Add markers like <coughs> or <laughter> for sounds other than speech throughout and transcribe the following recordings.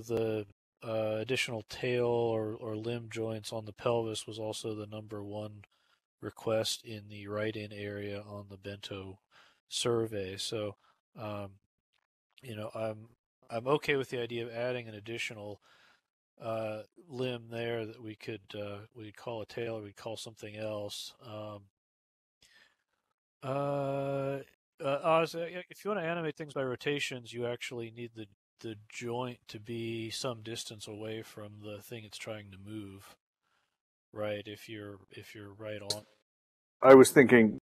the uh, additional tail or, or limb joints on the pelvis was also the number one request in the write-in area on the bento survey. So, um, you know, I'm I'm okay with the idea of adding an additional uh, limb there that we could uh, we call a tail or we'd call something else. Um, uh, uh, if you want to animate things by rotations, you actually need the the joint to be some distance away from the thing it's trying to move. Right? If you're if you're right on. I was thinking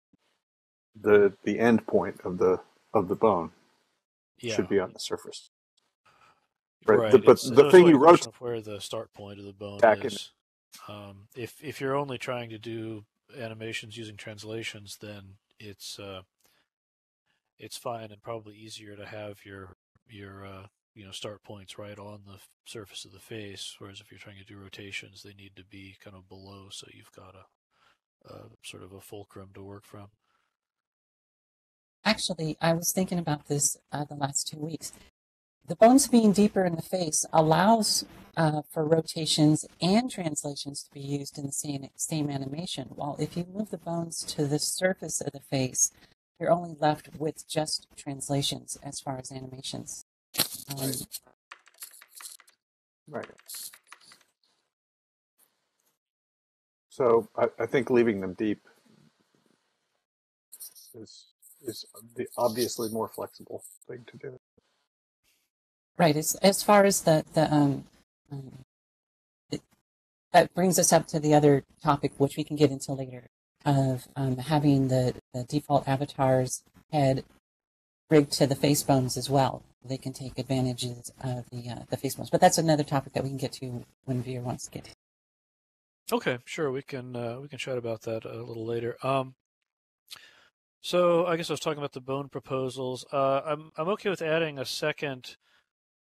the the end point of the of the bone yeah. should be on the surface. Right. right. The, but it's, the thing you wrote where the start point of the bone is. Um, if if you're only trying to do animations using translations, then it's uh, it's fine and probably easier to have your your uh, you know start points right on the surface of the face. Whereas if you're trying to do rotations, they need to be kind of below, so you've got a, a sort of a fulcrum to work from. Actually, I was thinking about this uh, the last two weeks. The bones being deeper in the face allows uh, for rotations and translations to be used in the same, same animation. While if you move the bones to the surface of the face, you're only left with just translations as far as animations. Um, right. So I, I think leaving them deep is is the obviously more flexible thing to do. Right. As as far as the the um, um that brings us up to the other topic, which we can get into later, of um, having the, the default avatar's head rigged to the face bones as well. They can take advantages of the uh, the face bones, but that's another topic that we can get to when Vir wants to get to. Okay, sure. We can uh, we can chat about that a little later. Um, so I guess I was talking about the bone proposals. Uh, I'm I'm okay with adding a second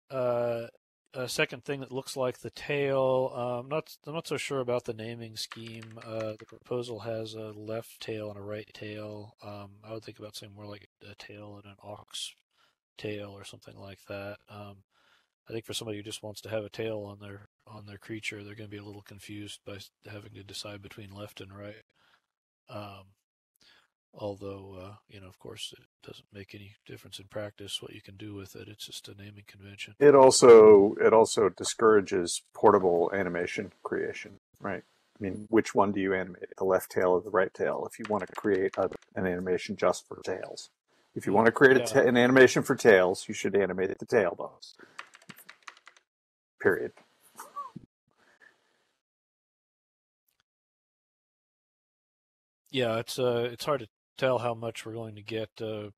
uh, a second thing that looks like the tail. Um, not I'm not so sure about the naming scheme. Uh, the proposal has a left tail and a right tail. Um, I would think about saying more like a tail and an ox tail or something like that. Um, I think for somebody who just wants to have a tail on their on their creature, they're going to be a little confused by having to decide between left and right. Um, although uh, you know of course it doesn't make any difference in practice what you can do with it it's just a naming convention. It also it also discourages portable animation creation right? I mean which one do you animate? The left tail or the right tail? If you want to create a, an animation just for tails. If you want to create yeah. an animation for tails you should animate the tail bones. Period. Yeah, it's uh, it's hard to tell how much we're going to get uh,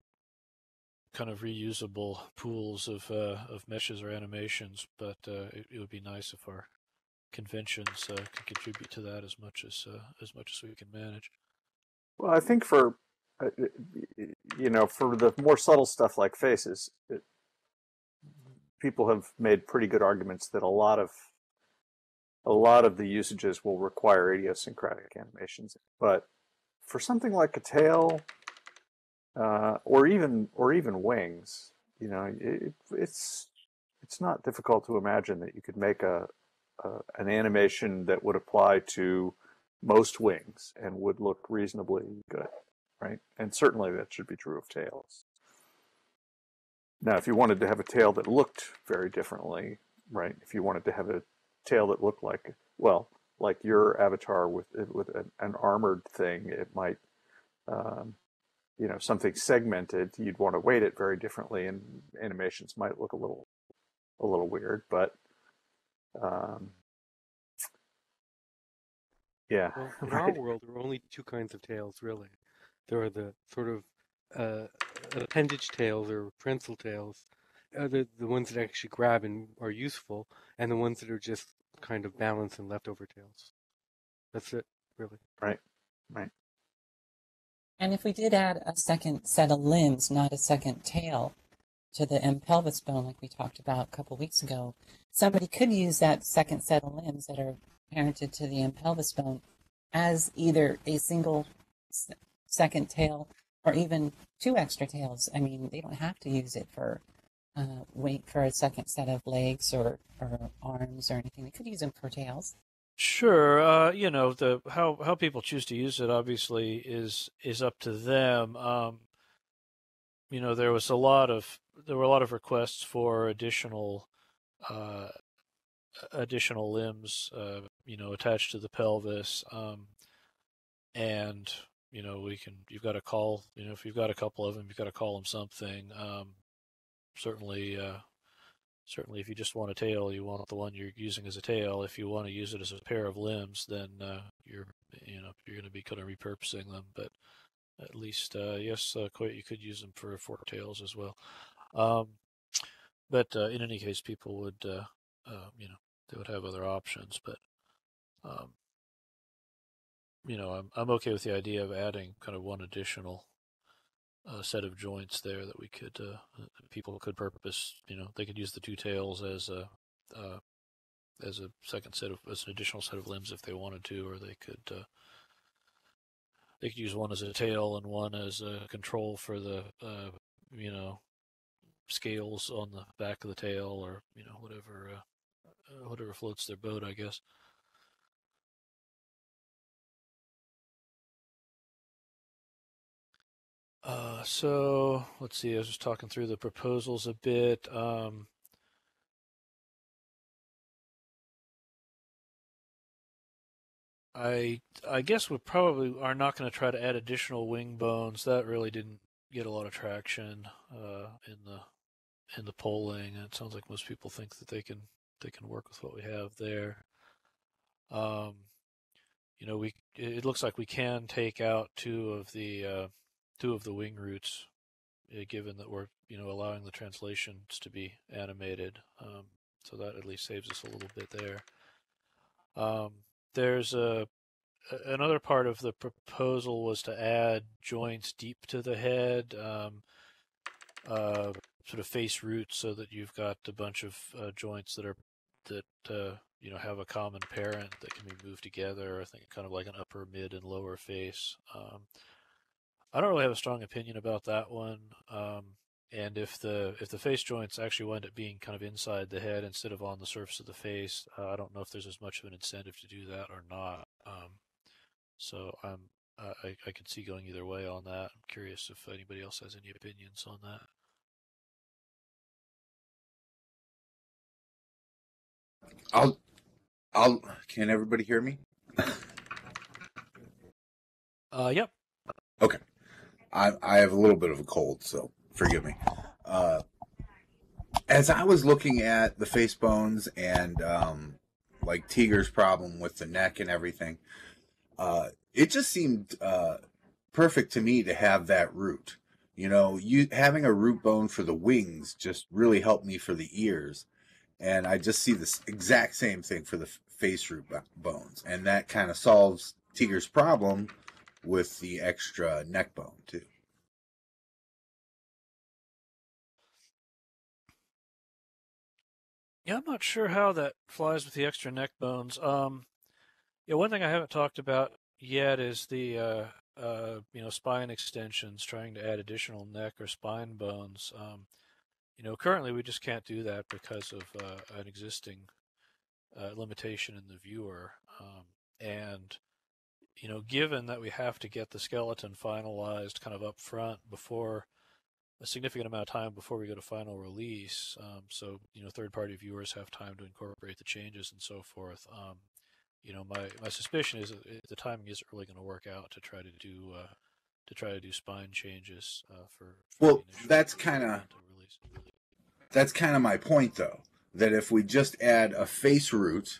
kind of reusable pools of uh, of meshes or animations, but uh, it, it, would be nice if our conventions uh, can contribute to that as much as uh, as much as we can manage. Well, I think for uh, you know for the more subtle stuff like faces, it, people have made pretty good arguments that a lot of a lot of the usages will require idiosyncratic animations, but for something like a tail, uh, or even or even wings, you know, it, it's it's not difficult to imagine that you could make a, a an animation that would apply to most wings and would look reasonably good, right? And certainly that should be true of tails. Now, if you wanted to have a tail that looked very differently, right? If you wanted to have a tail that looked like, well, like your avatar with with an, an armored thing, it might, um, you know, something segmented. You'd want to weight it very differently, and animations might look a little a little weird. But um, yeah, well, in <laughs> right. our world, there are only two kinds of tails, really. There are the sort of uh, appendage tails or prehensile tails, uh, the the ones that actually grab and are useful, and the ones that are just kind of balance and leftover tails. That's it, really. Right, right. And if we did add a second set of limbs, not a second tail, to the M pelvis bone, like we talked about a couple weeks ago, somebody could use that second set of limbs that are parented to the M pelvis bone as either a single second tail or even two extra tails. I mean, they don't have to use it for uh, wait for a second set of legs or, or arms or anything. We could use them for tails. Sure, uh, you know the how how people choose to use it obviously is is up to them. Um, you know there was a lot of there were a lot of requests for additional uh, additional limbs, uh, you know, attached to the pelvis, um, and you know we can you've got to call you know if you've got a couple of them you've got to call them something. Um, certainly uh, certainly if you just want a tail, you want the one you're using as a tail. If you want to use it as a pair of limbs, then uh, you're you know you're going to be kind of repurposing them. But at least uh, yes, uh, quite you could use them for fork tails as well. Um, but uh, in any case, people would uh, you know they would have other options. But um, you know I'm I'm okay with the idea of adding kind of one additional a set of joints there that we could uh, people could purpose. You know, they could use the two tails as a uh, as a second set of as an additional set of limbs if they wanted to, or they could uh, they could use one as a tail and one as a control for the uh, you know scales on the back of the tail, or you know whatever uh, uh, whatever floats their boat, I guess. Uh, so let's see. I was just talking through the proposals a bit. Um, I I guess we probably are not going to try to add additional wing bones. That really didn't get a lot of traction uh, in the in the polling. It sounds like most people think that they can they can work with what we have there. Um, you know, we it looks like we can take out two of the uh, two of the wing roots, uh, given that we're you know allowing the translations to be animated. Um, so that at least saves us a little bit there. Um, there's a another part of the proposal was to add joints deep to the head, um, uh, sort of face roots, so that you've got a bunch of uh, joints that are that uh, you know have a common parent that can be moved together. I think kind of like an upper, mid, and lower face. Um, I don't really have a strong opinion about that one. Um, and if the if the face joints actually wind up being kind of inside the head instead of on the surface of the face, uh, I don't know if there's as much of an incentive to do that or not. Um, so I'm I I could see going either way on that. I'm curious if anybody else has any opinions on that. I'll, I'll. Can everybody hear me? uh, yep. Okay. I I have a little bit of a cold, so forgive me. Uh, as I was looking at the face bones and um, like Tiger's problem with the neck and everything, uh, it just seemed uh, perfect to me to have that root. You know, you having a root bone for the wings just really helped me for the ears, and I just see this exact same thing for the face root bones, and that kind of solves Tiger's problem with the extra neck bone too. Yeah, I'm not sure how that flies with the extra neck bones. Um, yeah, one thing I haven't talked about yet is the uh, uh, you know spine extensions, trying to add additional neck or spine bones. Um, you know, currently we just can't do that because of uh, an existing uh, limitation in the viewer, um, and you know, given that we have to get the skeleton finalized kind of up front before a significant amount of time before we go to final release, um, so you know, third-party viewers have time to incorporate the changes and so forth. Um, you know, my my suspicion is that the timing isn't really going to work out to try to do uh, to try to do spine changes uh, for, for. Well, that's kind of that's kind of my point, though. That if we just add a face root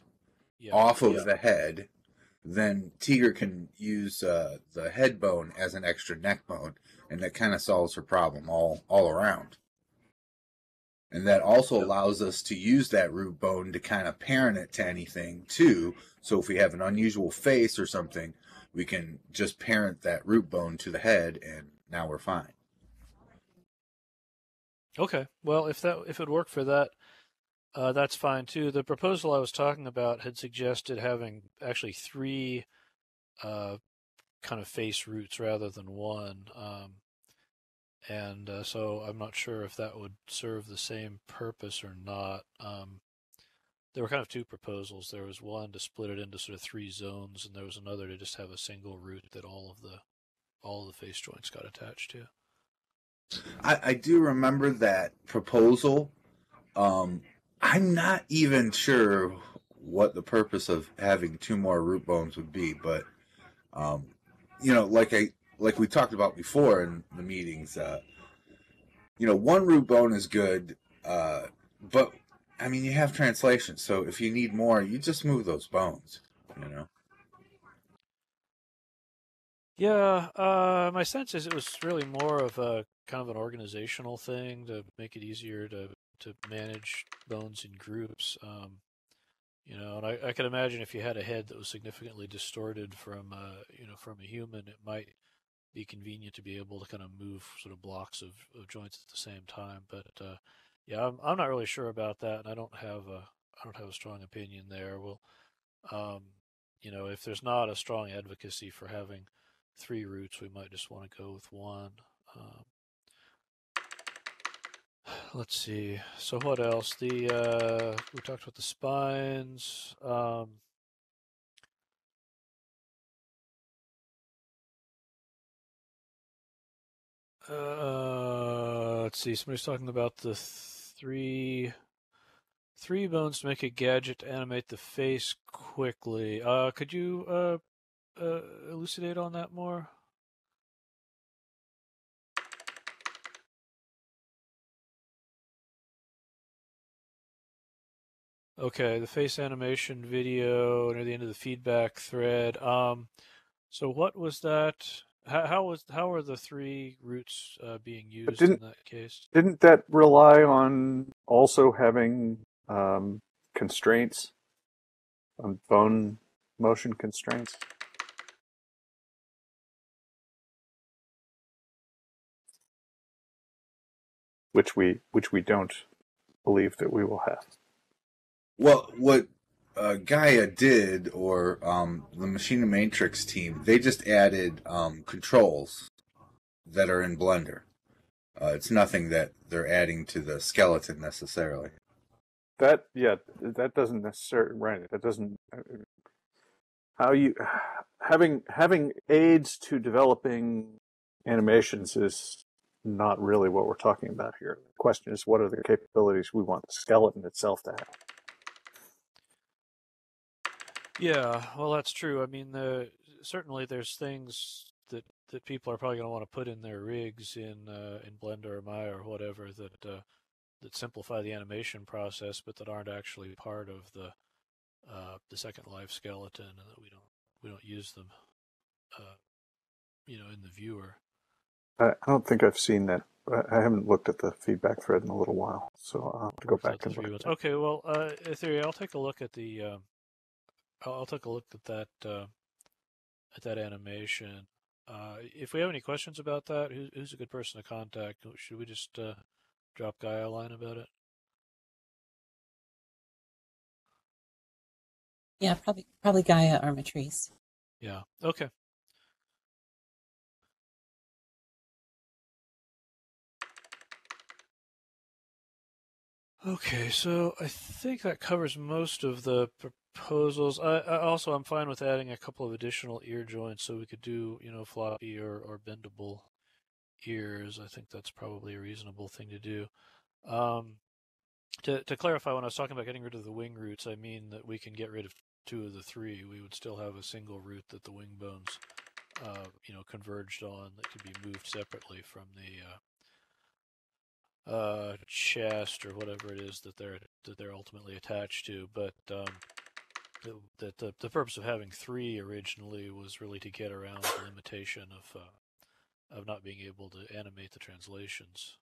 yeah, off of yeah. the head then Tiger can use uh, the head bone as an extra neck bone, and that kind of solves her problem all all around. And that also allows us to use that root bone to kind of parent it to anything too. So if we have an unusual face or something, we can just parent that root bone to the head, and now we're fine. Okay. Well, if that if it worked for that, uh, that's fine too. The proposal I was talking about had suggested having actually three uh, kind of face roots rather than one. Um, and uh, so I'm not sure if that would serve the same purpose or not. Um, there were kind of two proposals. There was one to split it into sort of three zones, and there was another to just have a single root that all of the all of the face joints got attached to. I, I do remember that proposal. Um, I'm not even sure what the purpose of having two more root bones would be, but um, you know, like I like we talked about before in the meetings, uh, you know, one root bone is good, uh, but I mean, you have translation, so if you need more, you just move those bones, you know. Yeah, uh, my sense is it was really more of a kind of an organizational thing to make it easier to to manage bones in groups. Um, you know, and I, I can imagine if you had a head that was significantly distorted from uh, you know from a human, it might be convenient to be able to kind of move sort of blocks of, of joints at the same time. But uh, yeah, I'm I'm not really sure about that, and I don't have a I don't have a strong opinion there. Well, um, you know, if there's not a strong advocacy for having three roots, we might just want to go with one. Um, let's see. So what else? The uh, we talked about the spines. Um, uh, let's see. Somebody's talking about the three three bones to make a gadget to animate the face quickly. Uh, could you uh, uh, elucidate on that more? Okay, the face animation video near the end of the feedback thread. Um, so what was that? How, how was how are the three roots uh, being used in didn't- that case? Didn't that rely on also having um, constraints on bone motion constraints? Which we which we don't believe that we will have. Well, what uh, Gaia did, or um, the Machinimatrix team, they just added um, controls that are in Blender. Uh, it's nothing that they're adding to the skeleton necessarily. That yeah, that doesn't necessarily right. That doesn't how you having having aids to developing animations is not really what we're talking about here. The question is, what are the capabilities we want the skeleton itself to have? Yeah, well, that's true. I mean, the certainly there's things that that people are probably going to want to put in their rigs in uh, in Blender or Maya or whatever that uh, that simplify the animation process, but that aren't actually part of the uh, the Second Life skeleton, and that we don't we don't use them, uh, you know, in the viewer. I, don't think I've seen that. I haven't looked at the feedback thread in a little while, so I'll have to go back and look three at ones. that. Okay, well, uh, Etheria, I'll take a look at the. Um, I'll, I'll take a look at that. Uh, at that animation. Uh, if we have any questions about that, who, who's a good person to contact? Should we just uh, drop Gaia a line about it? Yeah, probably probably Gaia or Matrice. Yeah. Okay. Okay, so I think that covers most of the proposals. I, I also I'm fine with adding a couple of additional ear joints, so we could do you know floppy or, or bendable ears. I think that's probably a reasonable thing to do. Um, to to clarify, when I was talking about getting rid of the wing roots, I mean that we can get rid of two of the three. We would still have a single root that the wing bones, uh, you know, converged on that could be moved separately from the uh, uh, chest or whatever it is that they're that they're ultimately attached to. But um, the, the, the purpose of having three originally was really to get around the limitation of uh, of not being able to animate the translations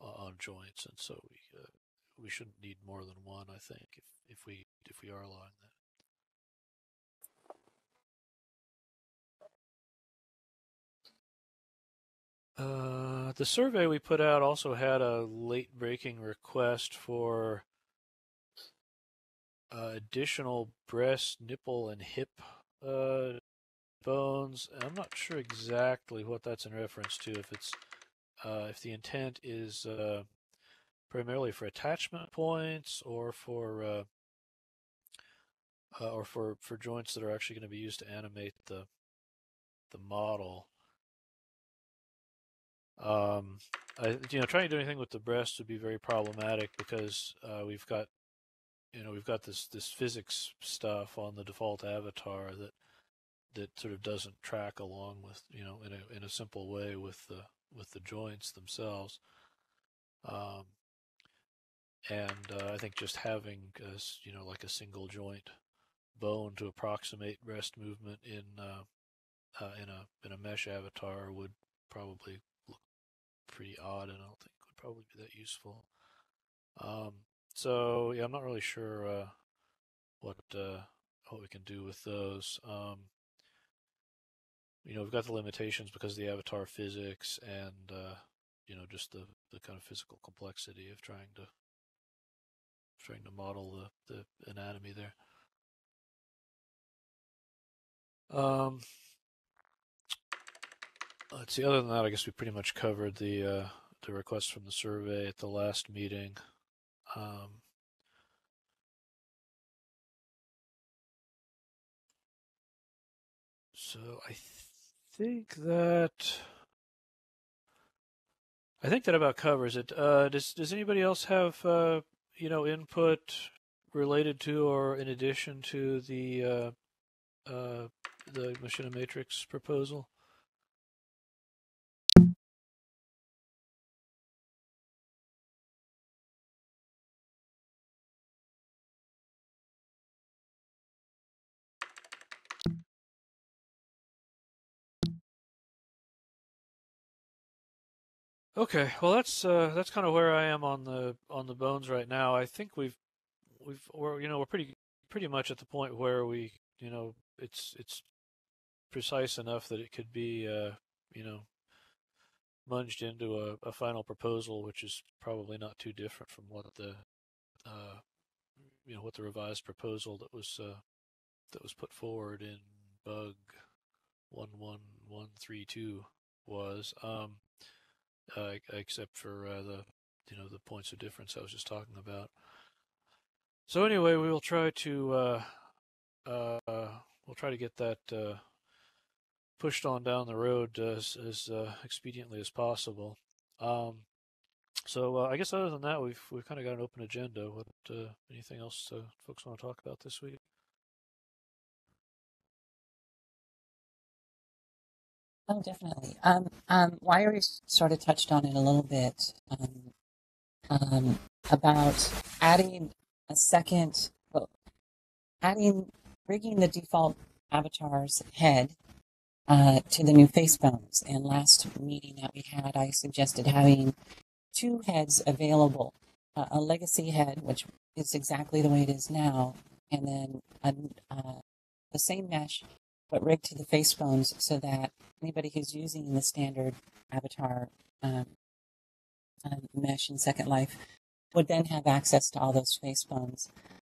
o- on joints, and so we uh, we shouldn't need more than one. I think if if we if we are allowing that. Uh, the survey we put out also had a late breaking request for uh, additional breast, nipple, and hip uh, bones. I'm not sure exactly what that's in reference to. If it's uh, if the intent is uh, primarily for attachment points or for uh, or for, for joints that are actually going to be used to animate the the model. Um, I, you know, trying to do anything with the breast would be very problematic because uh, we've got, you know, we've got this this physics stuff on the default avatar that that sort of doesn't track along with, you know, in a in a simple way with the with the joints themselves. Um, and uh, I think just having, a, you know, like a single joint bone to approximate breast movement in uh, uh, in a in a mesh avatar would probably look pretty odd, and I don't think would probably be that useful. Um, so yeah, I'm not really sure uh, what uh, what we can do with those. Um, you know, we've got the limitations because of the avatar physics and uh, you know just the the kind of physical complexity of trying to trying to model the the anatomy there. Um, let's see. Other than that, I guess we pretty much covered the uh, the request from the survey at the last meeting. Um, so I think that I think that about covers it. Uh, does Does anybody else have uh, you know input related to or in addition to the uh, uh, the Machinimatrix proposal? Okay, well that's uh, that's kind of where I am on the on the bones right now. I think we've we've we're you know we're pretty pretty much at the point where we you know it's it's precise enough that it could be uh, you know munged into a, a final proposal, which is probably not too different from what the uh, you know what the revised proposal that was uh, that was put forward in bug one one one three two was. Um, uh, except for uh, the you know the points of difference I was just talking about. So anyway, we will try to uh, uh we'll try to get that uh, pushed on down the road as, as uh, expediently as possible. Um, so I guess other than that, we've we've kind of got an open agenda. What anything else folks want to talk about this week? Oh, definitely. Um, um, Wiry sort of touched on it a little bit um, um, about adding a second, well, adding, rigging the default avatar's head uh, to the new face bones. And last meeting that we had, I suggested having two heads available uh, a legacy head, which is exactly the way it is now, and then a, uh, the same mesh but rigged to the face bones so that anybody who's using the standard avatar um, um, mesh in Second Life would then have access to all those face bones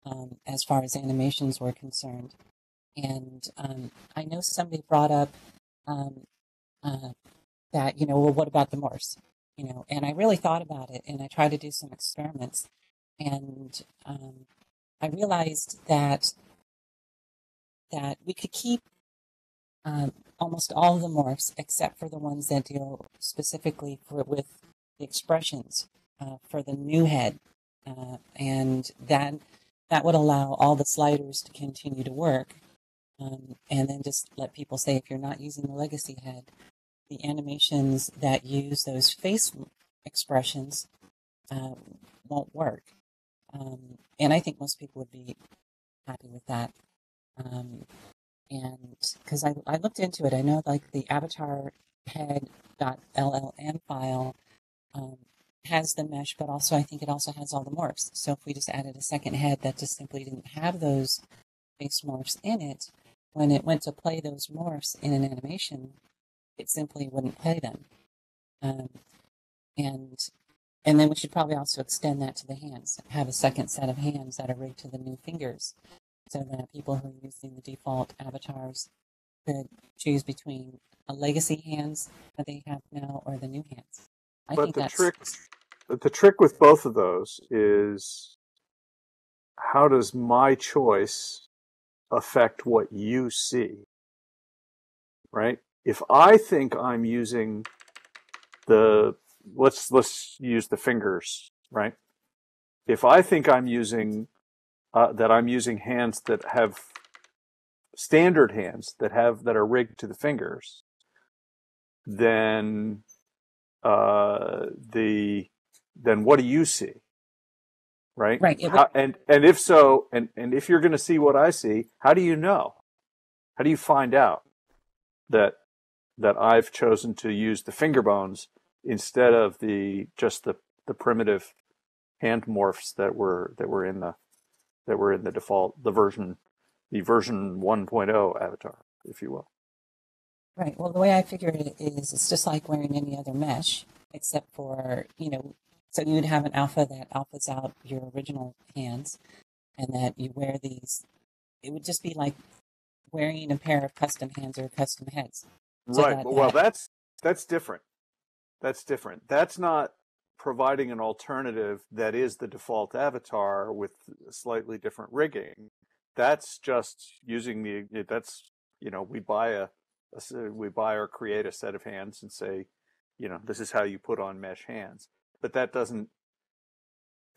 um, as far as animations were concerned. And um, I know somebody brought up um, uh, that, you know, well, what about the morphs? You know, and I really thought about it and I tried to do some experiments. And I realized that that we could keep um, almost all of the morphs, except for the ones that deal specifically for, with the expressions uh, for the new head, uh, and that that would allow all the sliders to continue to work, um, and then just let people say if you're not using the legacy head, the animations that use those face expressions uh, won't work, um, and I think most people would be happy with that. Um, and because I, I looked into it, I know like the avatar head.llm file um, has the mesh, but also I think it also has all the morphs. So if we just added a second head that just simply didn't have those base morphs in it, when it went to play those morphs in an animation, it simply wouldn't play them. Um, and and then we should probably also extend that to the hands. Have a second set of hands that are rigged to the new fingers so that people who are using the default avatars could choose between a legacy hands that they have now or the new hands. I but think the that's trick the trick with both of those is how does my choice affect what you see right if i think i'm using the let's let's use the fingers right if i think i'm using uh, that i'm using hands that have standard hands that have that are rigged to the fingers then uh, the then what do you see? Right. Right, How, and and if so, and and if you're going to see what I see, how do you know? How do you find out that that I've chosen to use the finger bones instead of the just the the primitive hand morphs that were that were in the that were in the default the version the version 1.0 avatar, if you will. Right. Well, the way I figure it is it's just like wearing any other mesh, except for, you know, so you would have an alpha that alphas out your original hands and that you wear these. It would just be like wearing a pair of custom hands or custom heads. So right. that- well, that- that's that's different. That's different. That's not providing an alternative that is the default avatar with slightly different rigging. That's just using the. That's you know we buy a we buy or create a set of hands and say, you know, this is how you put on mesh hands. But that doesn't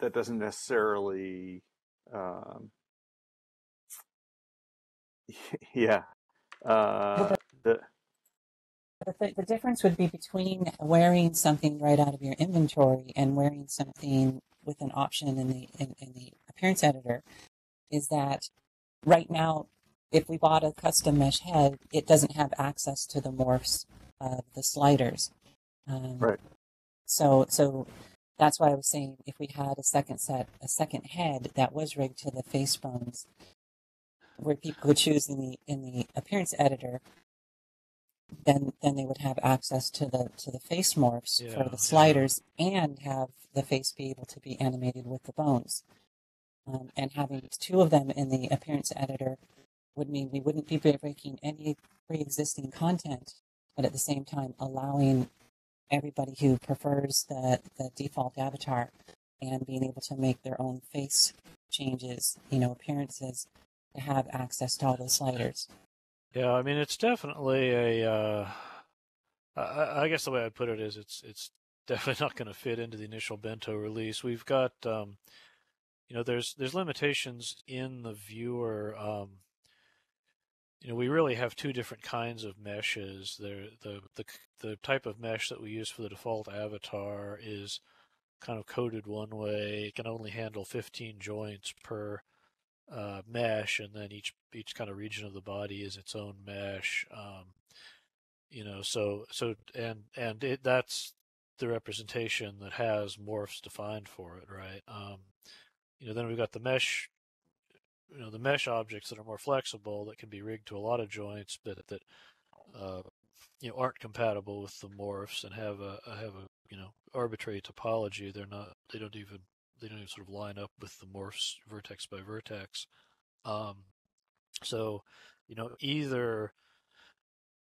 that doesn't necessarily. Um, <laughs> yeah. Uh, the, the, the difference would be between wearing something right out of your inventory and wearing something with an option in the in, in the appearance editor is that right now, if we bought a custom mesh head, it doesn't have access to the morphs of the sliders. Um, Right. So so that's why I was saying if we had a second set, a second head that was rigged to the face bones, where people could choose in the in the appearance editor then then they would have access to the to the face morphs Yeah, for the sliders and have the face be able to be animated with the bones. Um, and having two of them in the appearance editor would mean we wouldn't be breaking any pre-existing content, but at the same time allowing everybody who prefers the, the default avatar and being able to make their own face changes, you know, appearances, to have access to all the sliders. Yeah, I mean it's definitely a. Uh, I, I guess the way I'd put it is it's it's <laughs> definitely not going to fit into the initial bento release. We've got, um, you know, there's there's limitations in the viewer. Um, you know, we really have two different kinds of meshes. There, the the the type of mesh that we use for the default avatar is kind of coded one way. It can only handle 15 joints per uh, mesh, and then each each kind of region of the body is its own mesh. Um, you know, so so and and it that's the representation that has morphs defined for it, right? Um, you know, then we've got the mesh, you know, the mesh objects that are more flexible that can be rigged to a lot of joints, but that uh, you know aren't compatible with the morphs and have a have a you know arbitrary topology. They're not. They don't even they don't even sort of line up with the morphs vertex by vertex. Um, so, you know, either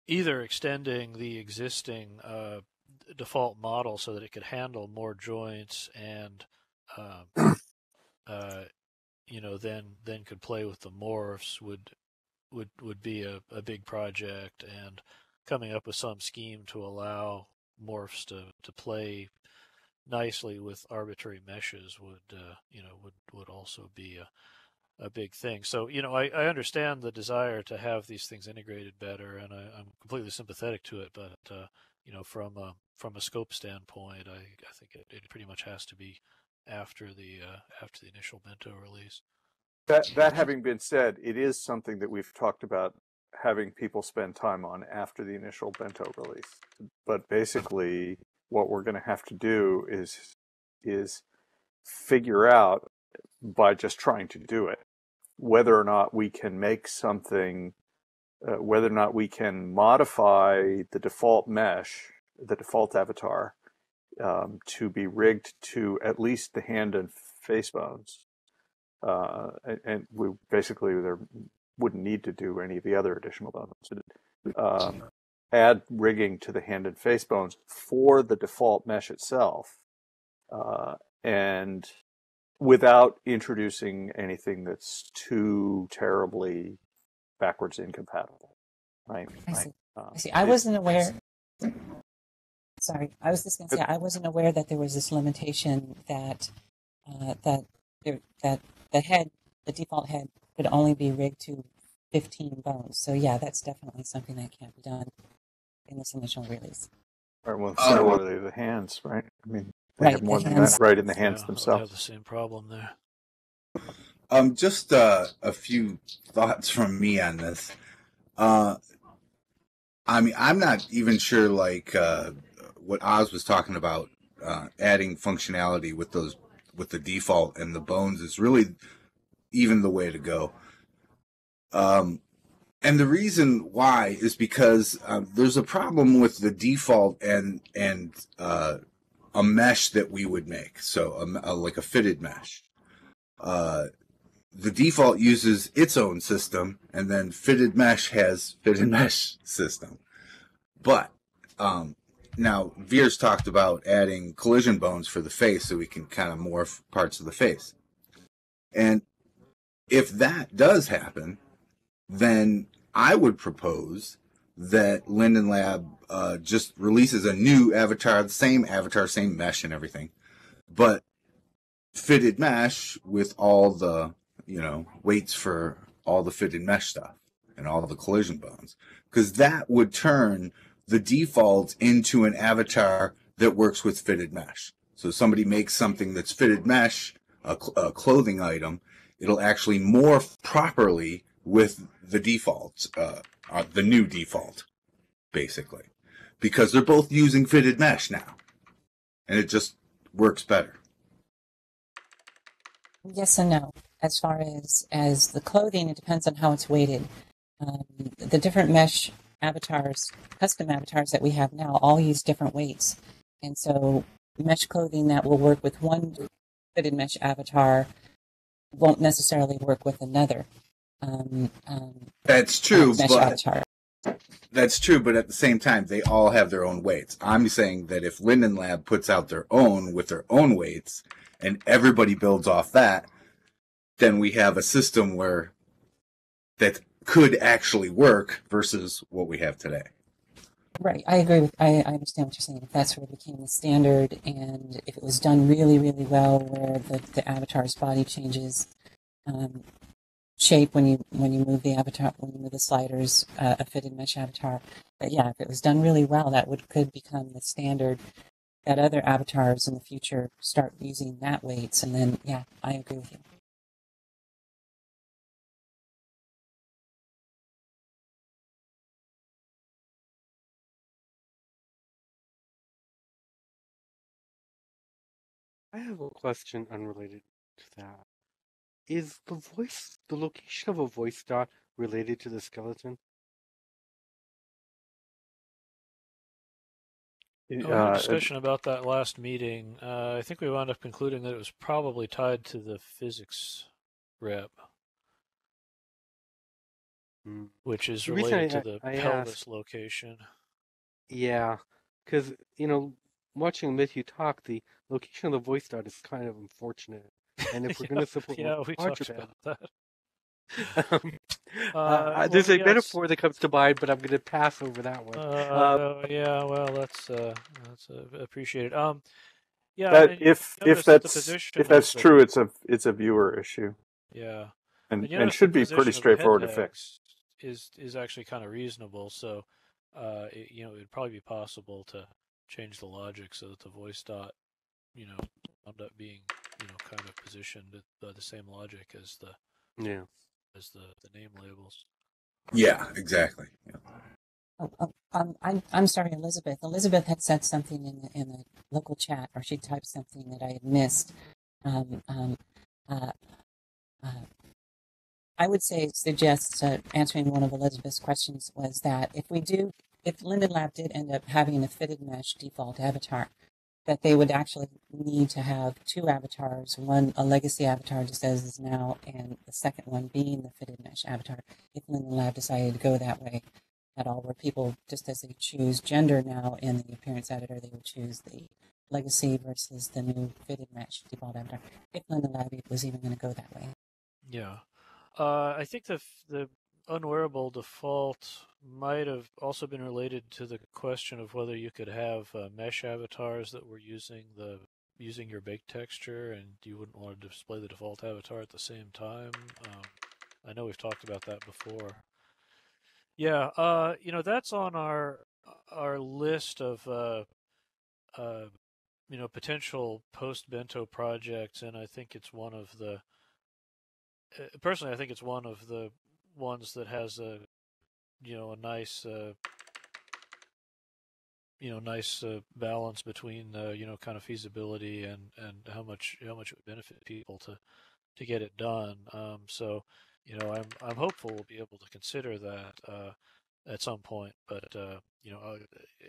either extending the existing uh, default model so that it could handle more joints and um, <coughs> uh, you know then then could play with the morphs would would would be a, a big project and coming up with some scheme to allow morphs to, to play nicely with arbitrary meshes would uh, you know would would also be a a big thing. So you know I, I understand the desire to have these things integrated better, and I, I'm completely sympathetic to it. But uh, you know from a from a scope standpoint, I, I think it, it pretty much has to be after the uh, after the initial bento release. That that having been said, it is something that we've talked about having people spend time on after the initial bento release. But <laughs> basically, what we're going to have to do is is figure out by just trying to do it whether or not we can make something, uh, whether or not we can modify the default mesh, the default avatar, um, to be rigged to at least the hand and face bones uh, and, we basically there wouldn't need to do any of the other additional bones. Um, add rigging to the hand and face bones for the default mesh itself, uh, and without introducing anything that's too terribly backwards incompatible, right? I see. Um, I see. I it- wasn't aware. Sorry, I was just going to say I wasn't aware that there was this limitation that uh, that there, that the head, the default head, could only be rigged to 15 bones. So yeah, that's definitely something that can't be done in this initial release. Right, well, similarly, the hands, right? I mean, they Right, have the more than hands. that right in the hands Yeah, I themselves. have the same problem there. Um, just uh, a few thoughts from me on this. Uh, I mean, I'm not even sure like uh, what Oz was talking about, uh, adding functionality with those with the default and the bones is really even the way to go. Um, and the reason why is because um, there's a problem with the default and and uh, a mesh that we would make, so a, a, like a fitted mesh. Uh, the default uses its own system, and then fitted mesh has fitted mesh system. But um, now Vir's talked about adding collision bones for the face, so we can kind of morph parts of the face. And if that does happen, then I would propose that Linden Lab uh, just releases a new avatar, the same avatar, same mesh and everything, but fitted mesh with all the you know weights for all the fitted mesh stuff and all the collision bones. Because that would turn the default into an avatar that works with fitted mesh. So somebody makes something that's fitted mesh a, cl- a clothing item it'll actually morph properly with the default uh, uh, the new default basically because they're both using fitted mesh now and it just works better Yes and no. As far as as the clothing, it depends on how it's weighted. Um, the different mesh avatars, custom avatars that we have now, all use different weights, and so mesh clothing that will work with one fitted mesh avatar won't necessarily work with another. Um, um, that's true but. That's true, but at the same time, they all have their own weights. I'm saying that if Linden Lab puts out their own with their own weights, and everybody builds off that, then we have a system where that could actually work versus what we have today. Right, I agree with. I, I understand what you're saying. If that sort of became the standard, and if it was done really, really well, where the, the avatar's body changes um, shape when you when you move the avatar, when you move the sliders, uh, a fitted mesh avatar. But yeah, if it was done really well, that would could become the standard. That other avatars in the future start using that weights, and then yeah, I agree with you. I have a question unrelated to that. Is the voice, the location of a voice dot related to the skeleton? Oh, we had Uh, a discussion about that last meeting. Uh, I think we wound up concluding that it was probably tied to the physics rep, Hmm. which is The related I- to the I pelvis asked- location. Yeah, because you know, watching Matthew talk, the location of the voice dot is kind of unfortunate. And if we're <laughs> going to support yeah, we talked about that. um, <laughs> <laughs> uh, Uh, there's well, a yes. metaphor that comes to mind, but I'm going to pass over that one. Uh, yeah, well, that's uh, that's uh, appreciated. Um, yeah, that if if that's position if that's of the- true, it's a it's a viewer issue, yeah, and And and should be pretty straightforward to fix. Is is actually kind of reasonable. So, uh, it, you know, it'd probably be possible to change the logic so that the voice dot, you know, wound up being, you know, kind of positioned at uh, the same logic as the yeah. as the the name labels. Yeah, exactly. Yeah. Oh, oh, um, I'm, I'm sorry, Elizabeth. Elizabeth had said something in the, in the local chat, or she typed something that I had missed. Um, um, uh, uh, I would say, suggest uh, answering one of Elizabeth's questions was that if we do, if Linden Lab did end up having a fitted mesh default avatar, that they would actually need to have two avatars, one a legacy avatar just as is now, and the second one being the fitted mesh avatar, if Linden Lab decided to go that way at all, where people just as they choose gender now in the appearance editor, they would choose the legacy versus the new fitted mesh default avatar. If Linden Lab was even going to go that way. Yeah. Uh, I think the the unwearable default might have also been related to the question of whether you could have uh, mesh avatars that were using the using your bake texture and you wouldn't want to display the default avatar at the same time. Um, I know we've talked about that before. Yeah, uh, you know that's on our our list of uh, uh, you know potential post bento projects, and I think it's one of the uh, personally I think it's one of the ones that has a you know a nice uh, you know nice uh, balance between uh, you know kind of feasibility and and how much how much it would benefit people to to get it done. Um, so you know I'm I'm hopeful we'll be able to consider that uh, at some point, but uh, you know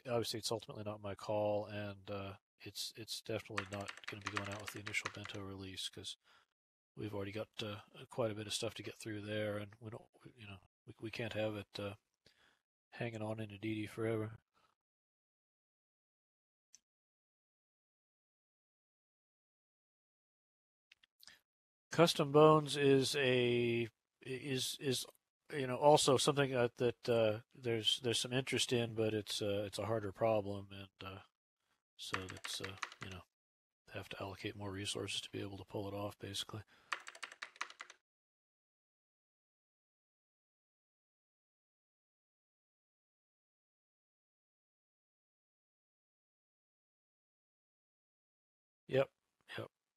obviously it's ultimately not my call, and uh, it's it's definitely not going to be going out with the initial bento release because we've already got uh, quite a bit of stuff to get through there, and we don't you know we we can't have it uh, hanging on in Aditi forever. Custom Bones is a is is you know also something that, that uh, there's there's some interest in, but it's uh, it's a harder problem, and uh, so it's uh, you know have to allocate more resources to be able to pull it off, basically.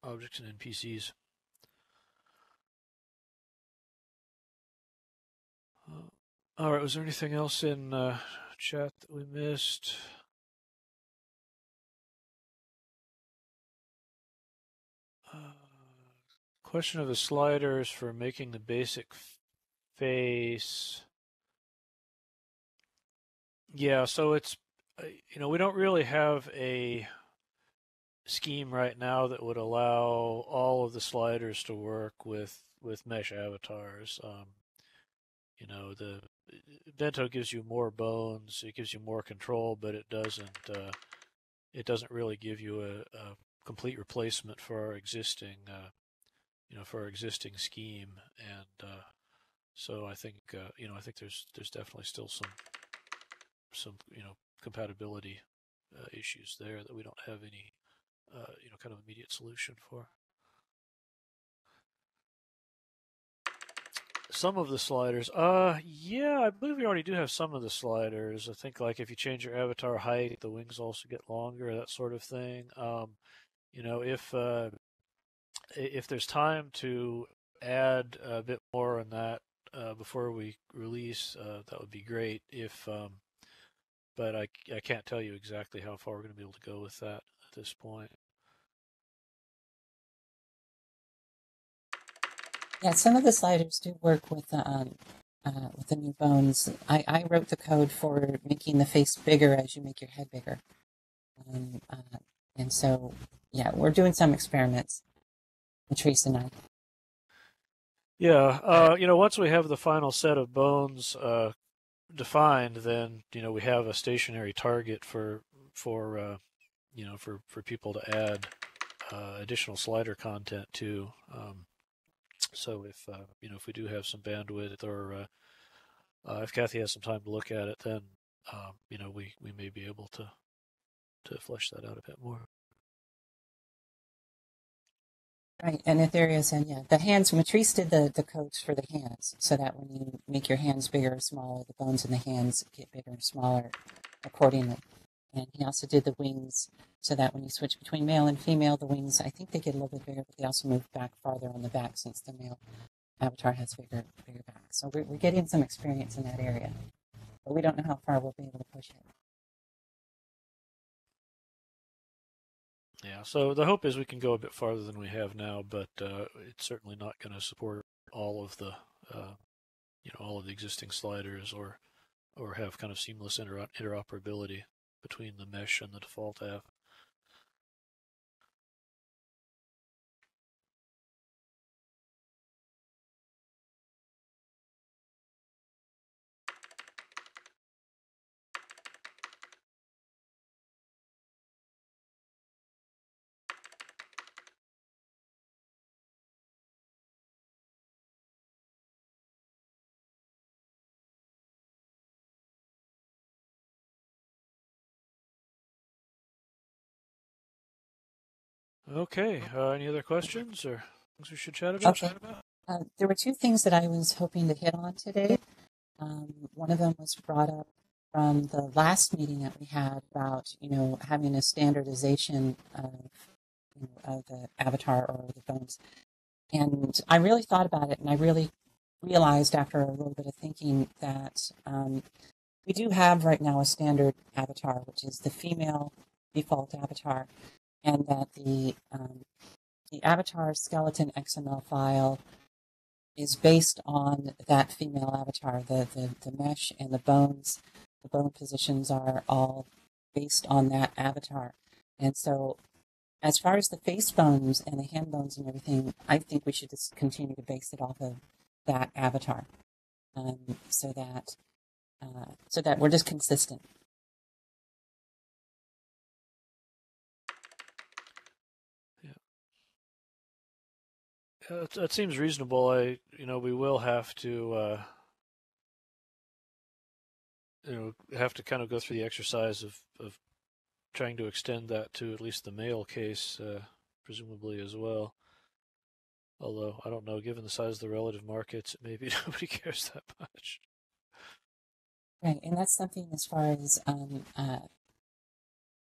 Objects and NPCs. Uh, all right. Was there anything else in uh, chat that we missed? Uh, question of the sliders for making the basic face. Yeah, so it's uh, you know we don't really have a scheme right now that would allow all of the sliders to work with with mesh avatars. Um, you know, the Bento gives you more bones, it gives you more control, but it doesn't uh, it doesn't really give you a, a complete replacement for our existing uh, you know for our existing scheme, and uh, so I think uh, you know I think there's there's definitely still some some you know compatibility uh, issues there that we don't have any uh, you know, kind of immediate solution for. Some of the sliders, uh, yeah, I believe we already do have some of the sliders. I think like if you change your avatar height, the wings also get longer, that sort of thing. Um, you know, if uh, if there's time to add a bit more on that uh, before we release, uh, that would be great. If um, but I, I can't tell you exactly how far we're going to be able to go with that at this point. Yeah, some of the sliders do work with the um, uh, with the new bones. I, I wrote the code for making the face bigger as you make your head bigger, um, uh, and so yeah, we're doing some experiments. Matrice and I. Yeah, uh, you know, once we have the final set of bones uh, defined, then you know we have a stationary target for for uh, you know for for people to add uh, additional slider content to. Um, so if uh, you know if we do have some bandwidth or uh, uh, if Cathy has some time to look at it, then um, you know we, we may be able to to flesh that out a bit more. Right, and Ethereum and yeah, the hands. Matrice did the the codes for the hands, so that when you make your hands bigger or smaller, the bones in the hands get bigger or smaller accordingly. And he also did the wings so that when you switch between male and female, the wings, I think they get a little bit bigger, but they also move back farther on the back since the male avatar has bigger, bigger back. So we're, we're getting some experience in that area, but we don't know how far we'll be able to push it. Yeah, so the hope is we can go a bit farther than we have now, but uh, it's certainly not going to support all of the, uh, you know, all of the existing sliders or, or have kind of seamless inter- interoperability between the mesh and the default app. Okay. Uh, any other questions or things we should chat about? Okay. Uh, there were two things that I was hoping to hit on today. Um, one of them was brought up from the last meeting that we had about, you know, having a standardization of, you know, of the avatar or the bones. And I really thought about it, and I really realized after a little bit of thinking that um, we do have right now a standard avatar, which is the female default avatar, and that the um, the avatar skeleton XML file is based on that female avatar. The, the, the mesh and the bones, the bone positions are all based on that avatar. And so, as far as the face bones and the hand bones and everything, I think we should just continue to base it off of that avatar, um, so that uh, so that we're just consistent. That, that seems reasonable. I, you know, we will have to, uh, you know, have to kind of go through the exercise of, of trying to extend that to at least the male case, uh, presumably as well. Although I don't know, given the size of the relative markets, <laughs> maybe nobody cares that much. Right, and that's something as far as um, uh,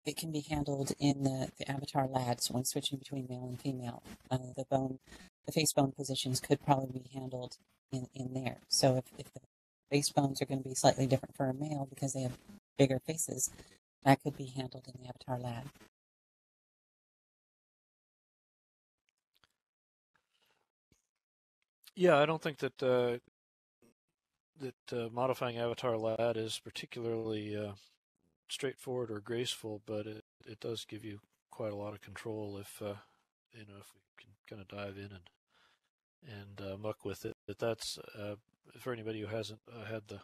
it can be handled in the, the avatar lads when switching between male and female. Uh, the bone, the face bone positions could probably be handled in, in there. So if, if the face bones are going to be slightly different for a male because they have bigger faces, that could be handled in the avatar lad. Yeah, I don't think that uh, that uh, modifying avatar lad is particularly uh, straightforward or graceful, but it, it does give you quite a lot of control if uh, you know if we can kind of dive in and and uh, muck with it. But that's uh, for anybody who hasn't uh, had the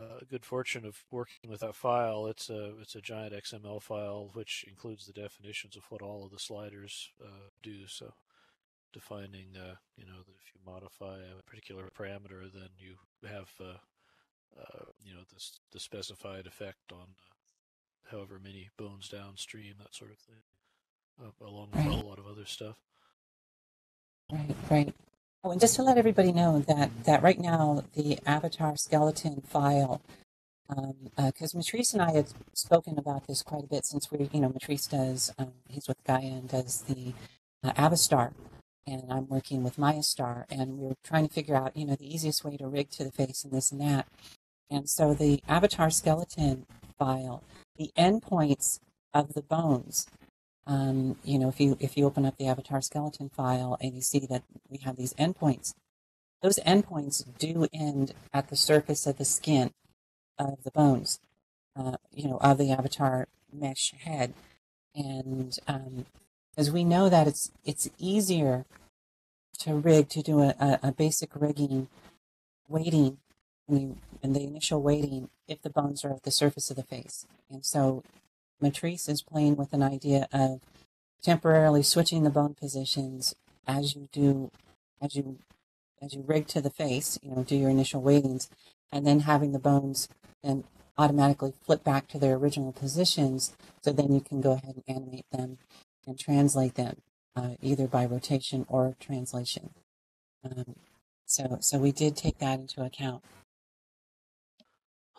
uh, good fortune of working with that file. It's a it's a giant XML file which includes the definitions of what all of the sliders uh, do. So defining, uh, you know, that if you modify a particular parameter, then you have, you know, this the specified effect on however many bones downstream, that sort of thing, along with a lot of other stuff. Right, right. Oh, and just to let everybody know that that right now the avatar skeleton file, because Matrice and I had spoken about this quite a bit since we, you know, Matrice does, um, he's with Gaia and does the uh, Avastar, and I'm working with Mayastar, and we were trying to figure out, you know, the easiest way to rig to the face and this and that. And so the avatar skeleton file, the endpoints of the bones um, you know, if you if you open up the avatar skeleton file and you see that we have these endpoints, those endpoints do end at the surface of the skin of the bones, uh, you know, of the avatar mesh head, and um, as we know that it's it's easier to rig to do a, a, basic rigging weighting in the, in the initial weighting if the bones are at the surface of the face, and so Matrice is playing with an idea of temporarily switching the bone positions as you do, as you as you rig to the face, you know, do your initial weightings, and then having the bones then automatically flip back to their original positions. So then you can go ahead and animate them and translate them uh, either by rotation or translation. Um, so so we did take that into account.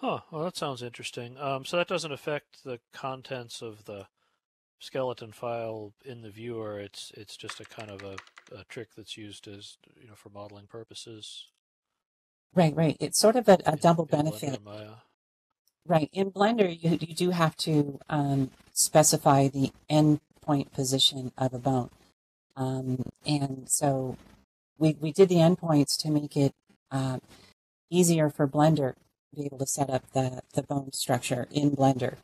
Huh. Well, that sounds interesting. Um, so that doesn't affect the contents of the skeleton file in the viewer. It's it's just a kind of a, a trick that's used as you know for modeling purposes. Right, right. It's sort of a, a in- double in Blender benefit. and Maya. Right. In Blender, you, you do have to um, specify the endpoint position of a bone. Um, and so we, we did the endpoints to make it uh, easier for Blender be able to set up the, the bone structure in Blender.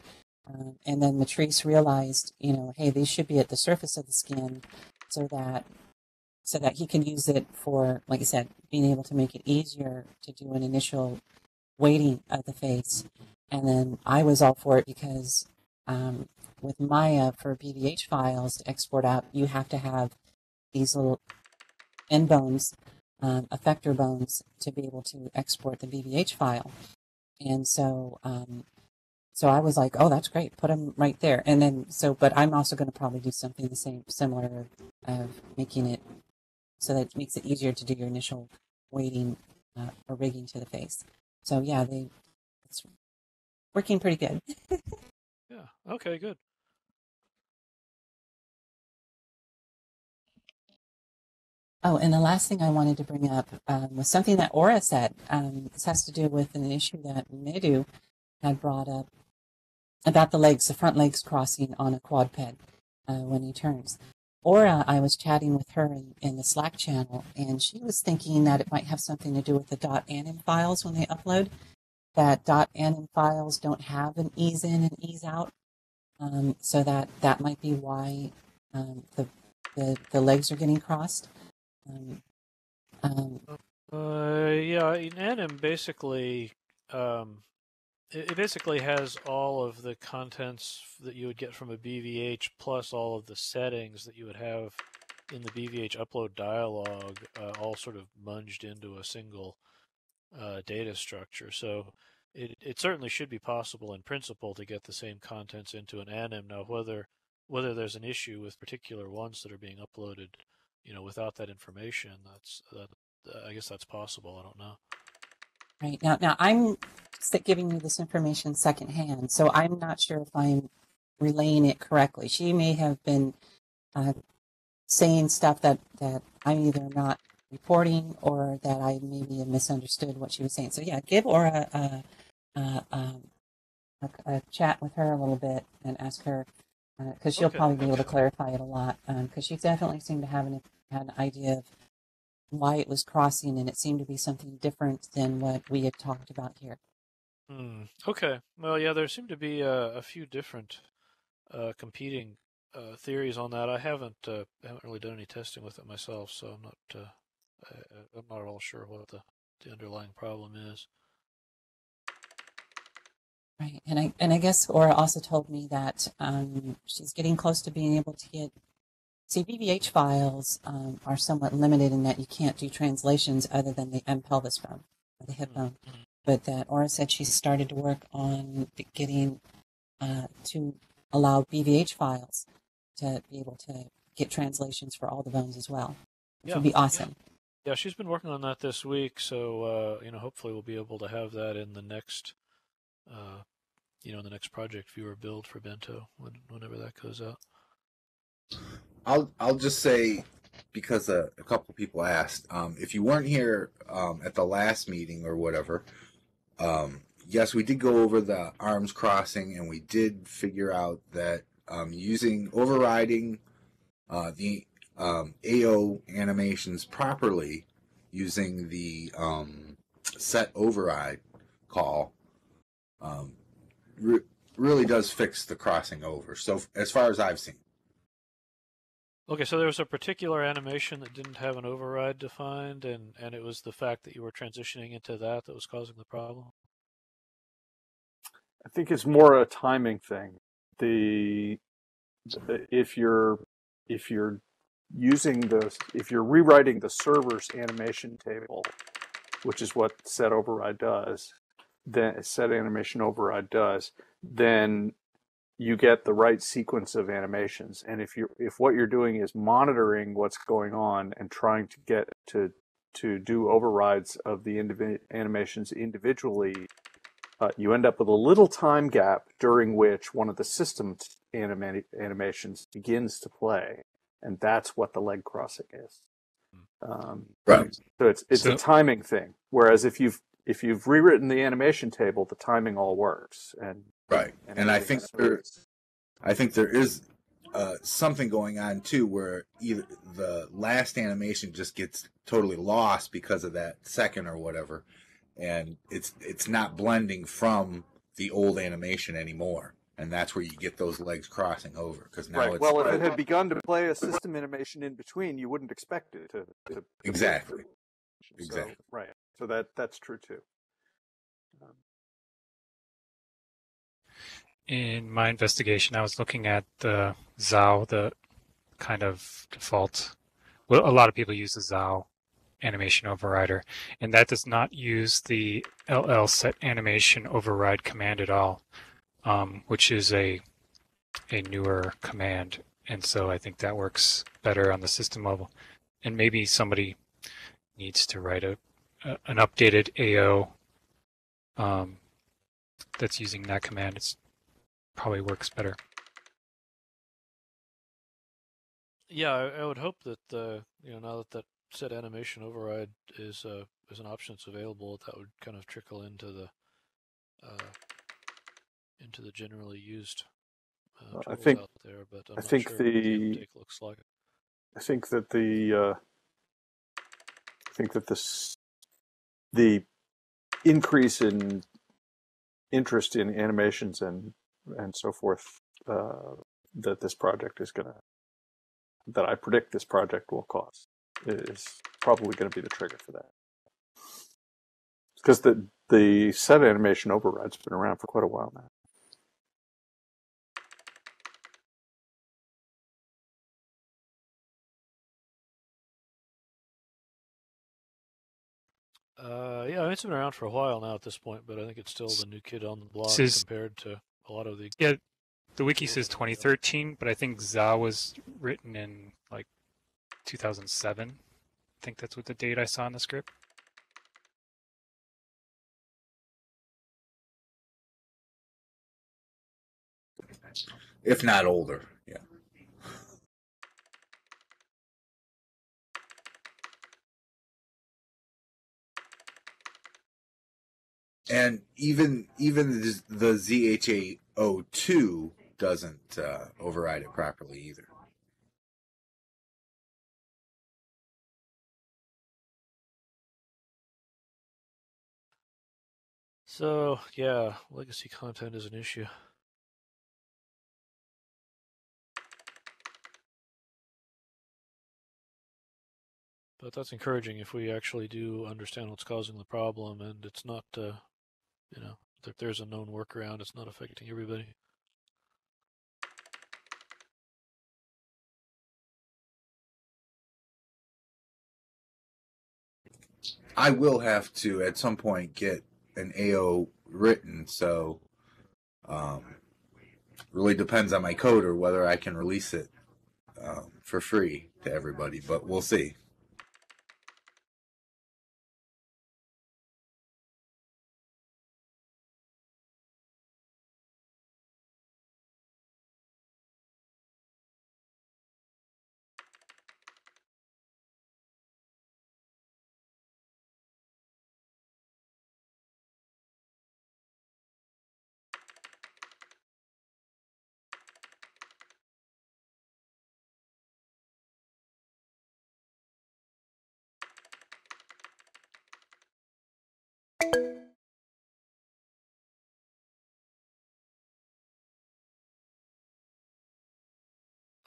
Um, and then Matrice realized, you know, hey, these should be at the surface of the skin so that so that he can use it for, like I said, being able to make it easier to do an initial weighting of the face and then I was all for it because um, with Maya for BVH files to export out, you have to have these little end bones, um, effector bones, to be able to export the BVH file. And so, um, so I was like, oh, that's great. Put them right there. And then, so, but I'm also going to probably do something the same, similar of making it so that it makes it easier to do your initial weighting uh, or rigging to the face. So yeah, they, it's working pretty good. <laughs> Yeah. Okay. Good. Oh, and the last thing I wanted to bring up um, was something that Aura said. Um, this has to do with an issue that Medhue had brought up about the legs, the front legs crossing on a quadruped uh, when he turns. Aura, I was chatting with her in, in, the Slack channel, and she was thinking that it might have something to do with the .anim files when they upload. That .anim files don't have an ease in and ease out, um, so that that might be why um, the, the the legs are getting crossed. Um, uh, yeah, in Anim basically, um, it, it, basically has all of the contents that you would get from a BVH plus all of the settings that you would have in the BVH upload dialog, uh, all sort of munged into a single uh, data structure. So it, it certainly should be possible in principle to get the same contents into an anim. Now, whether whether there's an issue with particular ones that are being uploaded you know, without that information, that's that. I guess that's possible. I don't know. Right now, now I'm giving you this information secondhand, so I'm not sure if I'm relaying it correctly. She may have been uh, saying stuff that that I'm either not reporting or that I maybe have misunderstood what she was saying. So yeah, give Aura a, a, um, a, a chat with her a little bit and ask her because uh, she'll okay. probably be able to clarify it a lot because um, she definitely seemed to have an, had an idea of why it was crossing and it seemed to be something different than what we had talked about here. Hmm. Okay. Well, yeah, there seem to be uh, a few different uh, competing uh, theories on that. I haven't uh, haven't really done any testing with it myself, so I'm not uh, I, am not at all sure what the, the underlying problem is. Right, and I and I guess Aura also told me that um, she's getting close to being able to get. See, BVH files um, are somewhat limited in that you can't do translations other than the M pelvis bone or the hip bone. Mm-hmm. But that Aura said she started to work on getting uh, to allow BVH files to be able to get translations for all the bones as well, which yeah, would be awesome. Yeah. yeah. she's been working on that this week, so uh, you know, hopefully we'll be able to have that in the next uh, you know, in the next project viewer build for Bento when, whenever that goes out. I'll I'll just say because a, a couple people asked um, if you weren't here um, at the last meeting or whatever. Um, yes, we did go over the arms crossing, and we did figure out that um, using overriding uh, the um, AO animations properly using the um, set override call re- really does fix the crossing over. So as far as I've seen. Okay, so there was a particular animation that didn't have an override defined, and, and it was the fact that you were transitioning into that that was causing the problem? I think it's more a timing thing. The if you're if you're using the if you're rewriting the server's animation table, which is what set override does, then set animation override does, then you get the right sequence of animations. And if you if what you're doing is monitoring what's going on and trying to get to to do overrides of the indiv- animations individually, uh, you end up with a little time gap during which one of the system anima- animations begins to play, and that's what the leg crossing is. Um, right. So it's it's so, a timing thing. Whereas if you've if you've rewritten the animation table, the timing all works. And right, and, and I think there, I think there is uh, something going on too, where either the last animation just gets totally lost because of that second or whatever, and it's it's not blending from the old animation anymore. And that's where you get those legs crossing over because now right. it's well, if it had begun to play a system animation in between, you wouldn't expect it to. to, to exactly. Exactly. So, right. So that that's true too. In my investigation, I was looking at the ZHAO, the kind of default. Well, a lot of people use the ZHAO animation overrider, and that does not use the LL set animation override command at all. um, which is a a newer command, and so I think that works better on the system level. And maybe somebody needs to write a, a an updated AO um, that's using that command. It's probably works better. Yeah, I, I would hope that uh, you know now that that set animation override is uh, is an option that's available, that would kind of trickle into the uh, into the generally used uh, I think- out there. But I'm I not think sure the the- looks like. I think that the uh, I think that this the increase in interest in animations and and so forth uh, that this project is going to that I predict this project will cause is probably going to be the trigger for that. Because the the set animation override's been around for quite a while now. Uh, yeah, it's been around for a while now at this point, but I think it's still the new kid on the block This is- compared to a lot of the. Yeah, the wiki says 2013, but I think ZHAO was written in like 2007. I think that's what the date I saw in the script. if not older. Yeah. And even even the, the ZHA02 doesn't uh, override it properly either. So yeah, legacy content is an issue. But that's encouraging if we actually do understand what's causing the problem, and it's not, uh, you know, if there's a known workaround. It's not affecting everybody. I will have to at some point get an AO written, so um, really depends on my code or whether I can release it um, for free to everybody. But we'll see.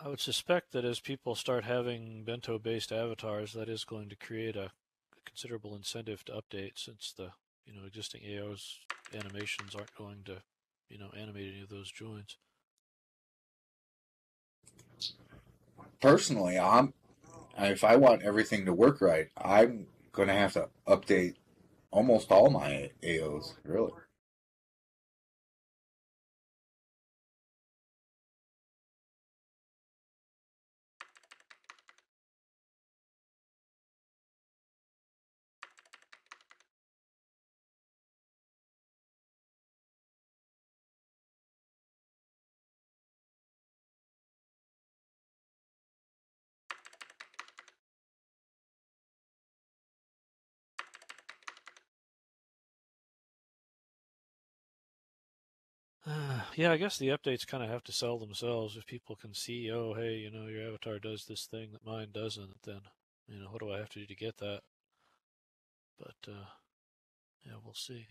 I would suspect that as people start having bento-based avatars, that is going to create a considerable incentive to update, since the you know existing AO's animations aren't going to you know animate any of those joins. Personally, I'm if I want everything to work right, I'm going to have to update almost all my AOs. Really. Yeah, I guess the updates kind of have to sell themselves. If people can see, oh, hey, you know, your avatar does this thing that mine doesn't, then you know, what do I have to do to get that? But uh, yeah, we'll see.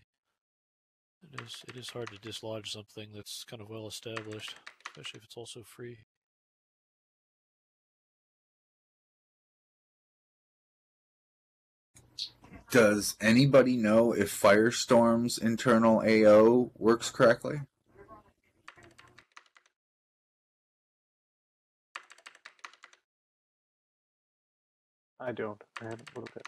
It is it is hard to dislodge something that's kind of well established, especially if it's also free. Does anybody know if Firestorm's internal AO works correctly? I don't. I haven't looked at.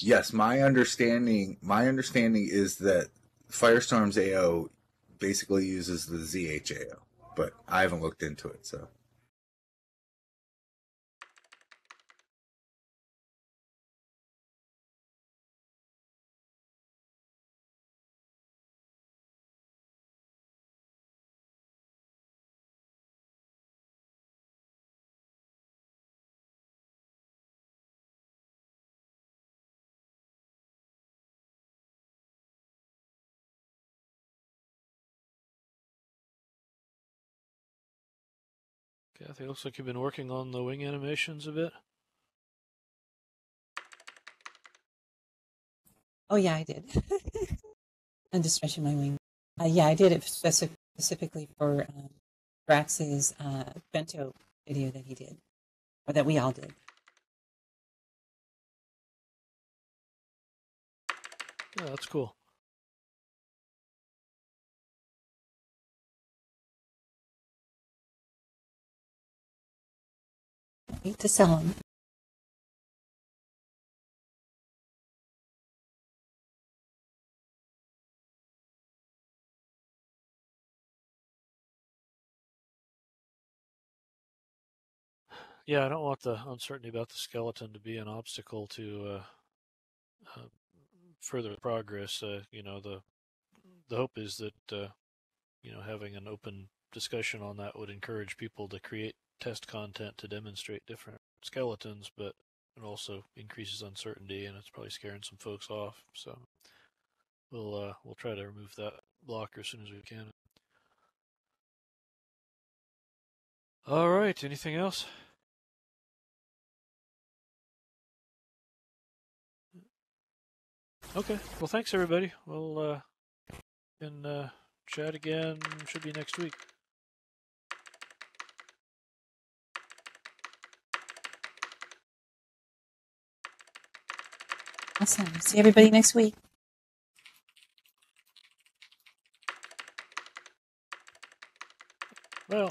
Yes, my understanding my understanding is that Firestorm's AO basically uses the ZHAO, but I haven't looked into it, so Cathy, looks like you've been working on the wing animations a bit. Oh yeah, I did. <laughs> I'm just stretching my wing. Uh, yeah, I did it speci- specifically for um, Drax's uh, bento video that he did, or that we all did. Yeah, that's cool. To sell them. Yeah, I don't want the uncertainty about the skeleton to be an obstacle to uh, uh, further progress. Uh, you know, the the hope is that uh, you know having an open discussion on that would encourage people to create test content to demonstrate different skeletons, but it also increases uncertainty and it's probably scaring some folks off. So we'll uh, we'll try to remove that blocker as soon as we can. All right. Anything else? Okay. Well, thanks everybody. We'll uh, uh, chat again. Should be next week. Awesome. See everybody next week. Well,